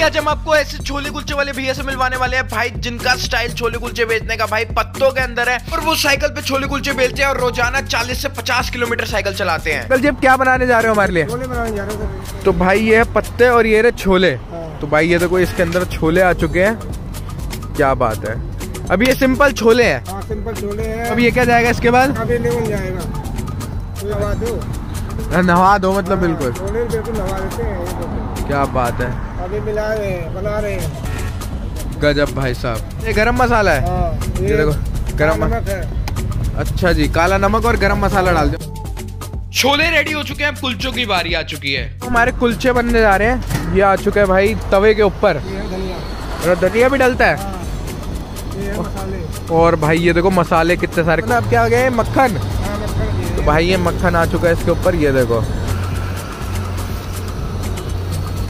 भाई आज हम आपको ऐसे छोले कुलचे वाले भैया से मिलवाने वाले हैं भाई जिनका स्टाइल छोले कुलचे बेचने का भाई पत्तों के अंदर है और वो साइकिल पे छोले कुलचे बेचते हैं और रोज़ाना 40 से 50 किलोमीटर साइकिल चलाते हैं। कल जी क्या बनाने जा रहे हो हमारे लिए? छोले बनाने जा रहे थे तो भाई ये है पत्ते और ये रहे छोले। हाँ। तो भाई ये देखो इसके अंदर छोले आ चुके हैं। क्या बात है। अभी ये सिंपल छोले हैं। हाँ सिंपल छोले है। अब ये क्या जाएगा इसके बाद? अभी जाएगा। दो नहा दो मतलब बिल्कुल। बिल्कुल देते हैं क्या बात है। अभी मिला रहे हैं बना रहे हैं। गजब भाई साहब। ये गरम मसाला है। हाँ ये देखो गरम है। अच्छा जी काला नमक और गरम मसाला डाल दो। छोले रेडी हो चुके हैं अब कुलचों की बारी आ चुकी है। हमारे कुलचे बनने जा रहे हैं। ये आ चुका है भाई तवे के ऊपर। धनिया। और धनिया भी डलता है। हाँ ये मसाले। और भाई ये देखो मसाले कितने सारे। अब क्या आ गए मक्खन हाँ मक्खन ये तो भाई ये मक्खन आ चुका है इसके ऊपर ये देखो।